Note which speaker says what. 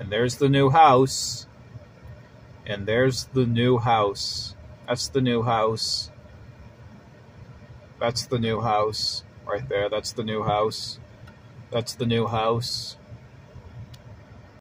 Speaker 1: And there's the new house. And there's the new house. That's the new house. That's the new house. Right there. That's the new house. That's the new house.